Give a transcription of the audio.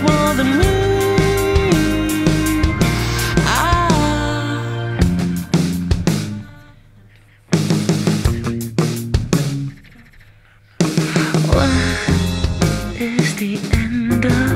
much more than me. Ah, What is the end of